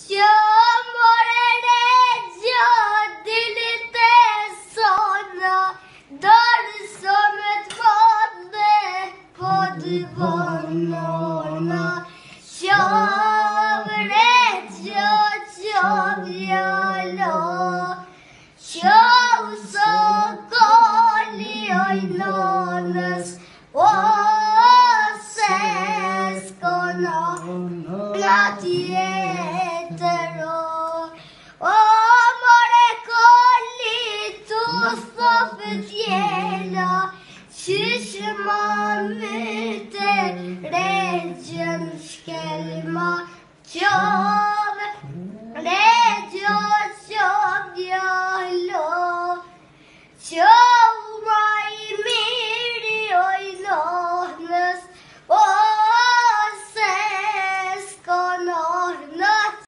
Që more në gjatë dilit e sona Dërë së me të vande Po të vëndona Që more gjatë që vjallo Që usë koli oj nënës Ose s'kona Platje fë djelo Që shë më më të regjëm shkelma qovë Regjo qovë djelo Qovë